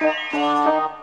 Música